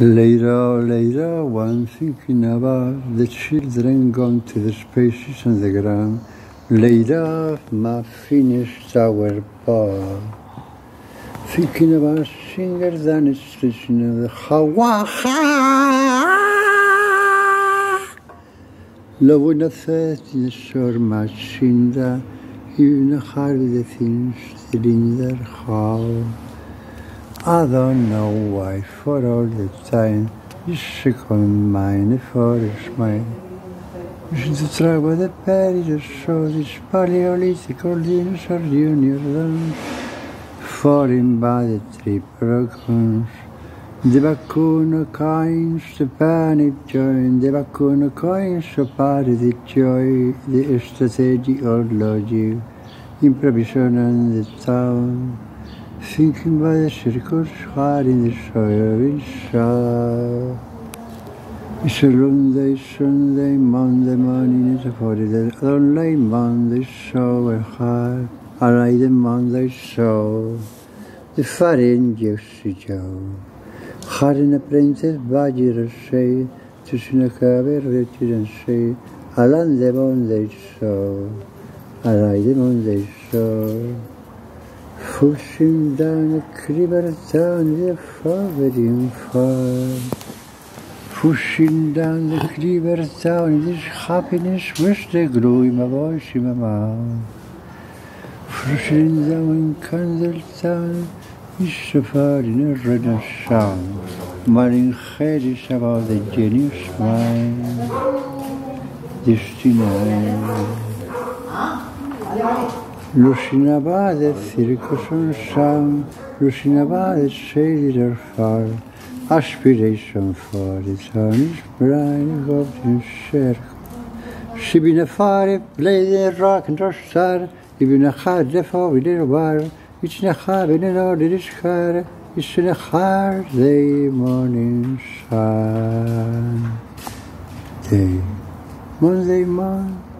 Later, later, one thinking about the children gone to the spaces on the ground. Later, my finished our part. Thinking about singer than a how of the Hawaha. Love in a third, yes, or much the even harder things that in their heart. I don't know why for all the time you shook on mine for a smile. You should try with the Paris or show this Paleolithic or dinosaur junior lunch. Falling by the tree programs. The vacuno coins, the panic join, the vacuno coins, so part of the joy, the strategy or logic, improvisation on the town. thinking by the circus, hard in the soil in inside. It's a Sunday, Sunday, Monday morning, it's a 40 day, only Monday, so a hard. I like the Monday, so the fighting Gypsy Joe. Hard in a princess, badger, say, to Sinakaber, Richard, and say, I like the Monday, so I like the Monday, so. Fuscindana Krivartana favorim far. Fuscindana Krivartana this happiness must grow in my voice in my mouth. Fuscindana Kandeltana Issafarina Renaissance. Marin Khairis about the genius mind. Destination. Lucinaba the circus on sound, Lucinaba the shaded or far, aspiration for the is bright of in circle. She been a fire, the rock and star, even a hard left over the war, it's in a hard in an order is it's in a hard day morning sun. Day, Monday morning.